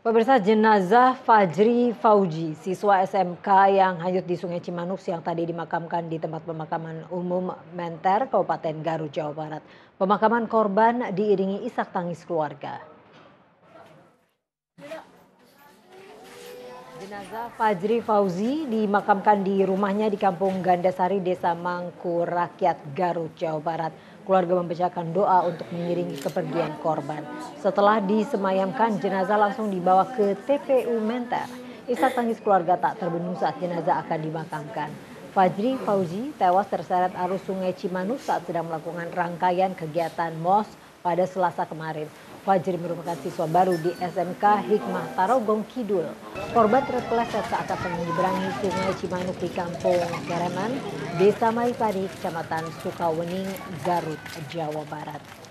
Pemirsa jenazah Fajri Fauji, siswa SMK yang hanyut di Sungai Cimanuk yang tadi dimakamkan di tempat pemakaman umum Menter, Kabupaten Garut, Jawa Barat. Pemakaman korban diiringi isak tangis keluarga. Jenazah Fajri Fauzi dimakamkan di rumahnya di Kampung Gandasari, Desa Mangku Rakyat, Garut, Jawa Barat keluarga membacakan doa untuk mengiringi kepergian korban. Setelah disemayamkan, jenazah langsung dibawa ke TPU Menter. Isak tangis keluarga tak terbendung saat jenazah akan dimakamkan. Fajri Fauzi tewas terseret arus sungai Cimanuk saat sedang melakukan rangkaian kegiatan MOS pada selasa kemarin. Fajri merupakan siswa baru di SMK Hikmah Tarogong Kidul. Korban terpeleset saat akan menyeberangi sungai Cimanuk di kampung Kereman, Desa Maripadi, Kecamatan Sukawening, Garut, Jawa Barat.